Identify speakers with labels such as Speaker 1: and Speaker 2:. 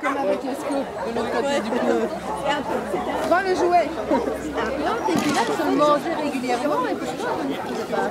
Speaker 1: Comme avec le scope de l'autre côté du pneu. Va le jouet. Sont mangés régulièrement et on n'y trouve pas.